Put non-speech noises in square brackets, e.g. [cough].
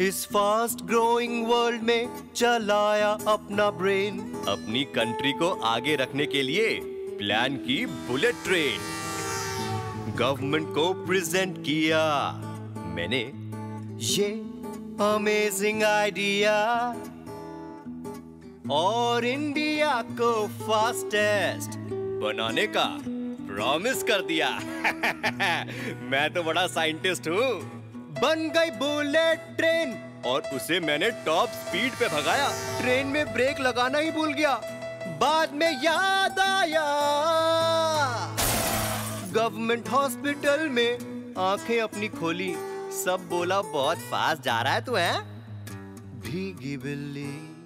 इस fast growing world में चलाया अपना ब्रेन अपनी कंट्री को आगे रखने के लिए प्लान की बुलेट ट्रेन गवर्नमेंट को प्रेजेंट किया। मैंने ये अमेजिंग आइडिया और इंडिया को फास्टेस्ट बनाने का प्रॉमिस कर दिया। [laughs] मैं तो बड़ा साइंटिस्ट हूँ। बन गई बुलेट ट्रेन। और उसे मैंने टॉप स्पीड पे भगाया। ट्रेन में ब्रेक लगाना ही भूल गया। बाद में याद आया। गवर्नमेंट हॉस्पिटल में आँखें अपनी खोली। सब बोला, बहुत फास्ट जा रहा है तू, है? भीगी बिल्ली।